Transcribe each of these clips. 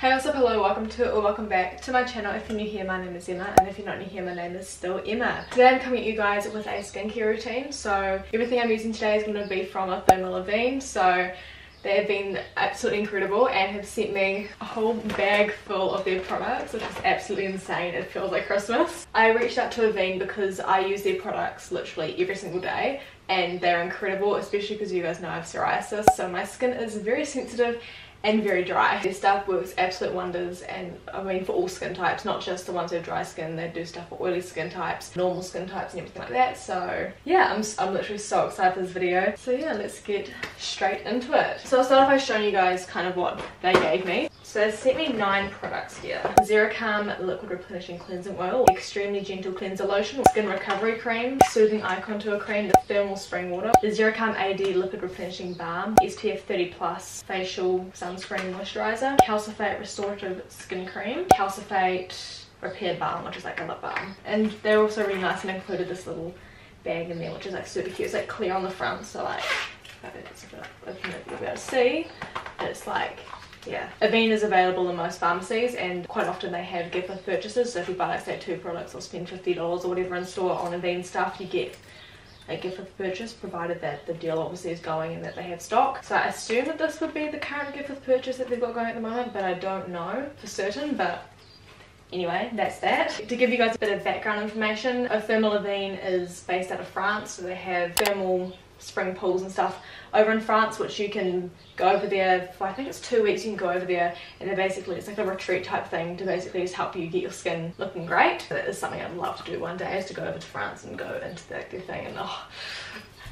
Hey what's up, hello, welcome to or welcome back to my channel. If you're new here, my name is Emma and if you're not new here, my name is still Emma. Today I'm coming at you guys with a skincare routine. So everything I'm using today is going to be from a Avene. So they have been absolutely incredible and have sent me a whole bag full of their products which is absolutely insane. It feels like Christmas. I reached out to Avene because I use their products literally every single day and they're incredible especially because you guys know I have psoriasis so my skin is very sensitive and very dry. Their stuff works absolute wonders and I mean for all skin types, not just the ones who have dry skin, they do stuff for oily skin types, normal skin types and everything like that. So yeah, I'm, I'm literally so excited for this video. So yeah, let's get straight into it. So I'll start off by showing you guys kind of what they gave me. So they sent me nine products here. XeraCalm Liquid Replenishing Cleansing Oil, Extremely Gentle Cleanser Lotion, Skin Recovery Cream, Soothing Eye Contour Cream, the Thermal Spring Water, the XeraCalm AD Liquid Replenishing Balm, SPF 30 Plus Facial Sunscreen Moisturizer, Calcifate Restorative Skin Cream, Calcifate Repair Balm, which is like a lip balm. And they're also really nice and included this little bag in there, which is like super cute. It's like clear on the front, so like, if I open it, you'll be able to see. It's like yeah. Avene is available in most pharmacies and quite often they have gift with purchases. So if you buy like say two products or spend 50 dollars or whatever in store on avene stuff you get a gift with purchase provided that the deal obviously is going and that they have stock. So i assume that this would be the current gift with purchase that they've got going at the moment but i don't know for certain. But Anyway, that's that. To give you guys a bit of background information, Thermal Avene is based out of France, so they have thermal spring pools and stuff over in France which you can go over there for I think it's two weeks you can go over there and they're basically it's like a retreat type thing to basically just help you get your skin looking great. That is something I'd love to do one day is to go over to France and go into that thing and oh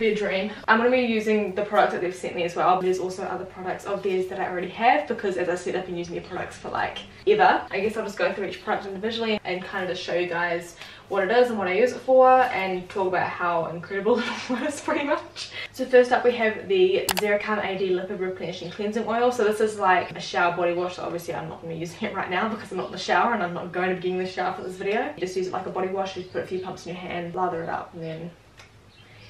be a dream. I'm going to be using the product that they've sent me as well. There's also other products of theirs that I already have because as I said I've been using their products for like ever. I guess I'll just go through each product individually and kind of just show you guys what it is and what I use it for and talk about how incredible it was pretty much. So first up we have the XeraCalm AD Lipid Replenishing Cleansing Oil. So this is like a shower body wash. So obviously I'm not going to be using it right now because I'm not in the shower and I'm not going to be getting the shower for this video. You just use it like a body wash. You put a few pumps in your hand, lather it up and then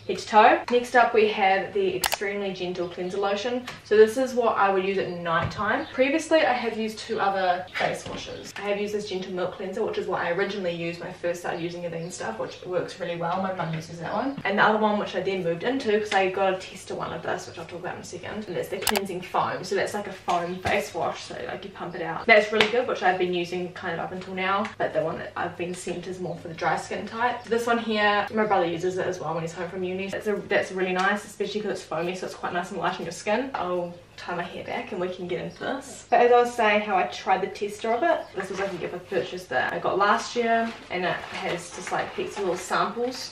head to toe. Next up we have the Extremely Gentle Cleanser Lotion. So this is what I would use at night time. Previously I have used two other face washes. I have used this Gentle Milk Cleanser which is what I originally used when I first started using Avene stuff which works really well. My mum uses that one. And the other one which I then moved into because I got a tester one of this which I'll talk about in a second. And that's the Cleansing Foam. So that's like a foam face wash so like you pump it out. That's really good which I've been using kind of up until now. But the one that I've been sent is more for the dry skin type. This one here, my brother uses it as well when he's home from uni that's, a, that's really nice, especially because it's foamy, so it's quite nice and light on your skin. I'll tie my hair back and we can get into this. But as I was saying how I tried the tester of it, this was like a gift of purchase that I got last year and it has just like heaps of little samples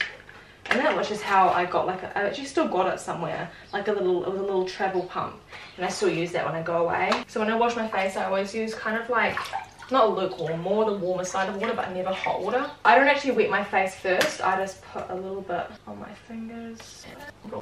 and that which is how I got like a, I actually still got it somewhere like a little it was a little travel pump and I still use that when I go away so when I wash my face I always use kind of like not lukewarm, more the warmer side of water, but never hot water. I don't actually wet my face first. I just put a little bit on my fingers.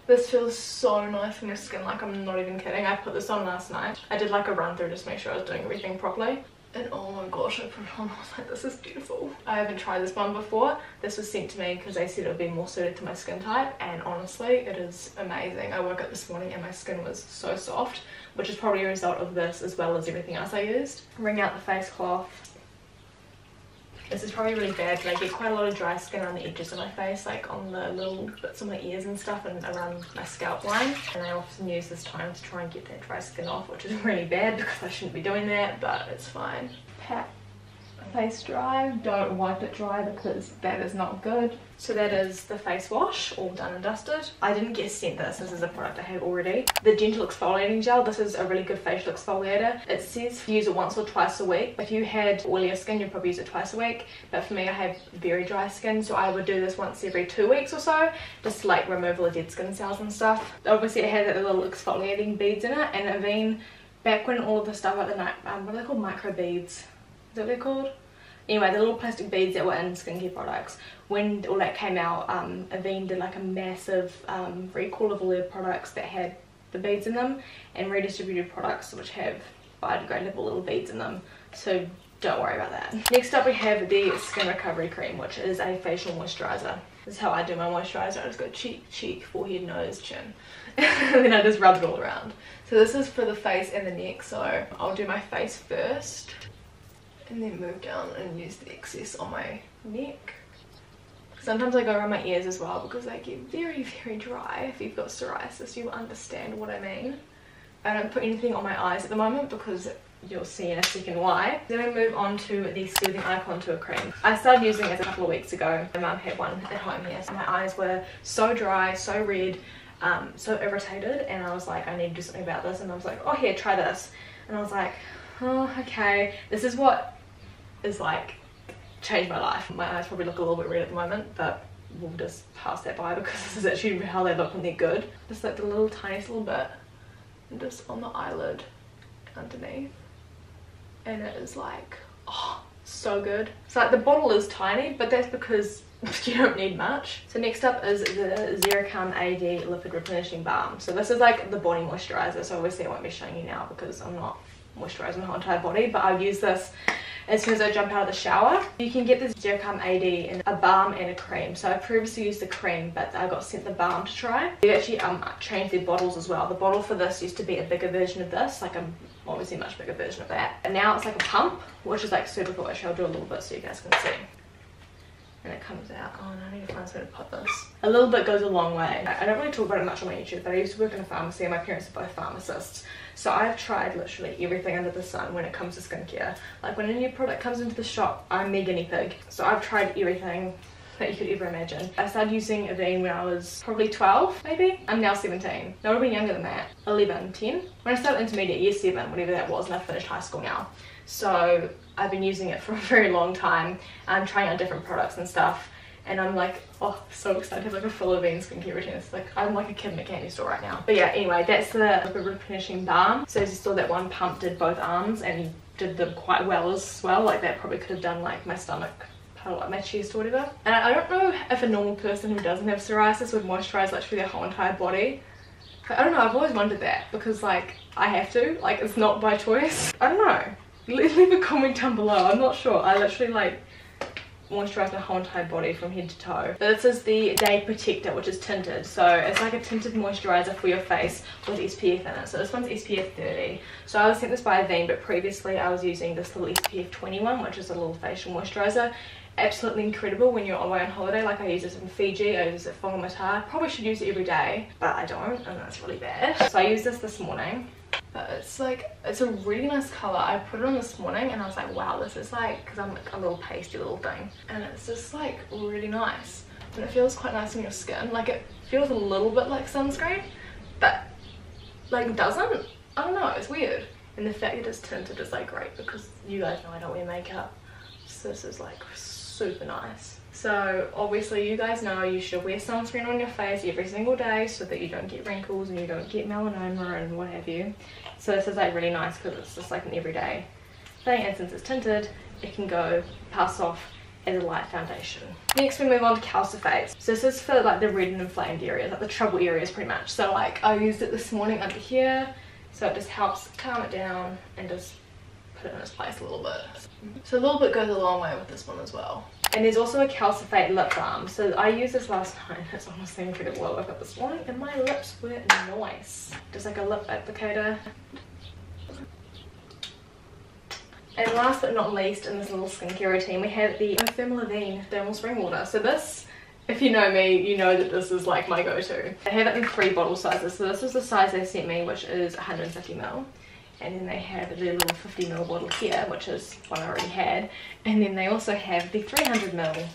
This feels so nice on your skin, like I'm not even kidding. I put this on last night. I did like a run through just to make sure I was doing everything properly. And oh my gosh, I put it on, I was like, this is beautiful. I haven't tried this one before. This was sent to me because they said it would be more suited to my skin type. And honestly, it is amazing. I woke up this morning and my skin was so soft, which is probably a result of this as well as everything else I used. Wring out the face cloth this is probably really bad, but I get quite a lot of dry skin around the edges of my face, like on the little bits of my ears and stuff and around my scalp line. And I often use this time to try and get that dry skin off, which is really bad because I shouldn't be doing that, but it's fine. Pat face dry. Don't wipe it dry because that is not good. So that is the face wash all done and dusted. I didn't get sent this. This is a product i have already. The gentle exfoliating gel this is a really good facial exfoliator. It says use it once or twice a week. If you had oilier skin you'd probably use it twice a week. But for me i have very dry skin so i would do this once every two weeks or so. Just like removal of dead skin cells and stuff. Obviously it has a little exfoliating beads in it. And Avene back when all of the stuff at the night um, what are they called? Micro beads that they're called? Anyway, the little plastic beads that were in skincare products, when all that came out, um, Avene did like a massive um, recall of all their products that had the beads in them and redistributed products which have biodegradable little beads in them. So don't worry about that. Next up we have the Skin Recovery Cream, which is a facial moisturizer. This is how I do my moisturizer. I just go cheek, cheek, forehead, nose, chin. and then I just rub it all around. So this is for the face and the neck, so I'll do my face first. And then move down and use the excess on my neck. Sometimes I go around my ears as well because they get very, very dry. If you've got psoriasis, you understand what I mean. I don't put anything on my eyes at the moment because you'll see in a second why. Then we move on to the Soothing Eye Contour Cream. I started using it a couple of weeks ago. My mum had one at home here. So my eyes were so dry, so red, um, so irritated and I was like, I need to do something about this. And I was like, oh here, try this. And I was like, oh, okay. This is what is like changed my life. My eyes probably look a little bit red at the moment, but we'll just pass that by because this is actually how they look when they're good. Just like the little tiniest little bit. And just on the eyelid underneath. And it is like oh so good. So like the bottle is tiny but that's because you don't need much. So next up is the XeraCalm AD lipid replenishing balm. So this is like the body moisturizer. So obviously I won't be showing you now because I'm not moisturizing my whole entire body but I'll use this as soon as I jump out of the shower. You can get this XeraCalm AD in a balm and a cream. So I previously used the cream, but I got sent the balm to try. They actually um, changed their bottles as well. The bottle for this used to be a bigger version of this, like a obviously much bigger version of that. And now it's like a pump, which is like super cool. Actually, I'll do a little bit so you guys can see and it comes out. Oh, and I need to find somewhere to put this. A little bit goes a long way. I don't really talk about it much on my YouTube, but I used to work in a pharmacy and my parents are both pharmacists. So I've tried literally everything under the sun when it comes to skincare. Like when a new product comes into the shop, I'm the guinea pig. So I've tried everything that you could ever imagine. I started using Avene when I was probably 12 maybe. I'm now 17. No, I've been younger than that. 11, 10. When I started intermediate, year 7, whatever that was, and I finished high school now. So I've been using it for a very long time. I'm trying out different products and stuff. And I'm like, oh, so excited like a full Avene skincare routine. It's like, I'm like a kid in a candy store right now. But yeah, anyway, that's the, the replenishing balm. So as you saw, that one pump did both arms and did them quite well as well. Like that probably could have done like my stomach like my chest or whatever. And I don't know if a normal person who doesn't have psoriasis would moisturize literally their whole entire body. But I don't know, I've always wondered that because like I have to, like it's not by choice. I don't know leave a comment down below i'm not sure i literally like moisturize my whole entire body from head to toe. This is the Day Protector, which is tinted. So it's like a tinted moisturizer for your face with SPF in it. So this one's SPF 30. So I was sent this by Avene, but previously I was using this little SPF 21, which is a little facial moisturizer. Absolutely incredible when you're away on holiday. Like I use this in Fiji, I use it at Whangamata. Probably should use it every day, but I don't, and that's really bad. So I used this this morning but it's like it's a really nice color i put it on this morning and i was like wow this is like because i'm like a little pasty little thing. And it's just like really nice. And it feels quite nice on your skin. Like it feels a little bit like sunscreen but like doesn't? I don't know it's weird. And the fact that it's tinted is like great because you guys know i don't wear makeup. So this is like super nice so obviously you guys know you should wear sunscreen on your face every single day so that you don't get wrinkles and you don't get melanoma and what have you. So this is like really nice because it's just like an everyday thing and since it's tinted it can go pass off as a light foundation. Next we move on to Calcifate. So this is for like the red and inflamed areas, like the trouble areas pretty much. So like I used it this morning under here so it just helps calm it down and just put it in its place a little bit. So a little bit goes a long way with this one as well. And there's also a Calcifate lip balm. So I used this last night. It's honestly incredible. I woke up this morning and my lips were nice. Just like a lip applicator. And last but not least in this little skincare routine we have the Thermal Avene Thermal Spring Water. So this if you know me, you know that this is like my go-to. I have it in three bottle sizes. So this is the size they sent me, which is 150ml and then they have the little 50 ml bottle here which is one I already had. And then they also have the 300 ml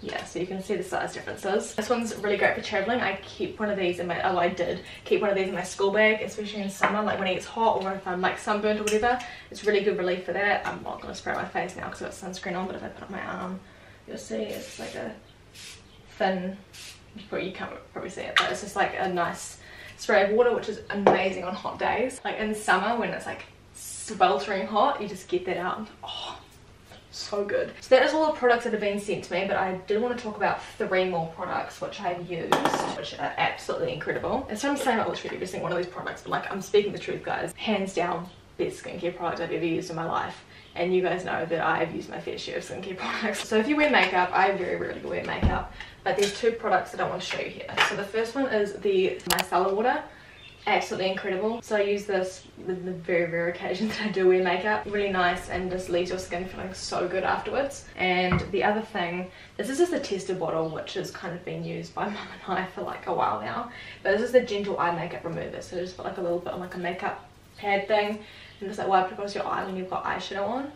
yeah so you can see the size differences. This one's really great for traveling. I keep one of these in my oh I did keep one of these in my school bag especially in summer like when it gets hot or if I'm like sunburnt or whatever. It's really good relief for that. I'm not going to spray my face now because I've got sunscreen on but if I put on my arm you'll see it's like a thin you can't probably see it but it's just like a nice spray of water, which is amazing on hot days. Like in summer when it's like sweltering hot, you just get that out. oh, so good. So that is all the products that have been sent to me, but I did want to talk about three more products which I've used, which are absolutely incredible. So I'm saying about literally every single one of these products, but like I'm speaking the truth guys. Hands down, best skincare product I've ever used in my life and you guys know that I've used my fair share of skincare products. So if you wear makeup, I very rarely wear makeup, but there's two products that I want to show you here. So the first one is the micellar water. Absolutely incredible. So i use this in the very rare occasion that i do wear makeup. Really nice and just leaves your skin feeling so good afterwards. And the other thing this is just a tester bottle which has kind of been used by mum and i for like a while now. But this is the gentle eye makeup remover. So just put like a little bit on like a makeup pad thing and just like wipe it across your eye when you've got eyeshadow on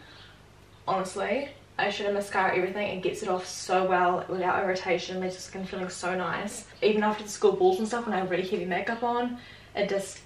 honestly eyeshadow, mascara, everything. It gets it off so well without irritation. Leaves the skin feeling so nice. Even after the school balls and stuff when I have really heavy makeup on, it just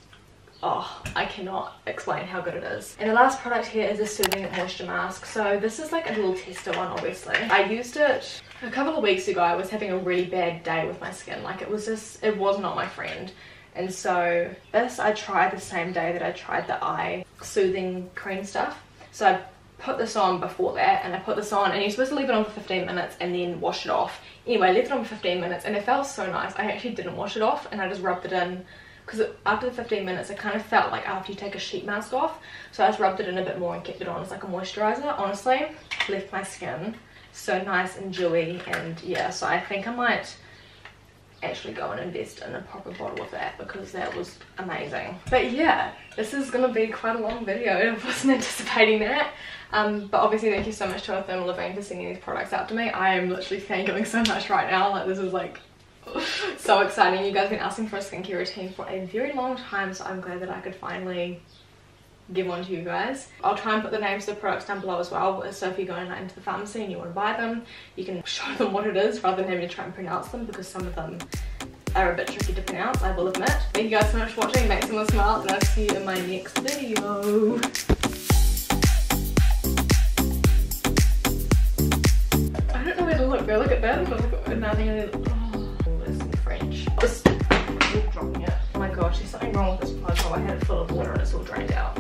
oh i cannot explain how good it is and the last product here is a soothing moisture mask so this is like a little tester one obviously i used it a couple of weeks ago i was having a really bad day with my skin like it was just it was not my friend and so this i tried the same day that i tried the eye soothing cream stuff so i put this on before that and I put this on and you're supposed to leave it on for 15 minutes and then wash it off. Anyway, I left it on for 15 minutes and it felt so nice. I actually didn't wash it off and I just rubbed it in because after the 15 minutes it kind of felt like after you take a sheet mask off so I just rubbed it in a bit more and kept it on as like a moisturizer honestly left my skin so nice and dewy and yeah so I think I might actually go and invest in a proper bottle of that because that was amazing. But yeah this is gonna be quite a long video. I wasn't anticipating that. Um, but obviously thank you so much to Thermal Avene for sending these products out to me. I am literally thanking so much right now. Like this is like so exciting. You guys have been asking for a skincare routine for a very long time, so I'm glad that I could finally give one to you guys. I'll try and put the names of the products down below as well, so if you're going into the pharmacy and you want to buy them, you can show them what it is rather than having to try and pronounce them because some of them are a bit tricky to pronounce, I will admit. Thank you guys so much for watching, someone smile, and I'll see you in my next video. I don't know where to look, go look at that, look at nothing oh, dropping it. Oh my gosh, there's something wrong with this plug hole. I had it full of water and it's all drained out.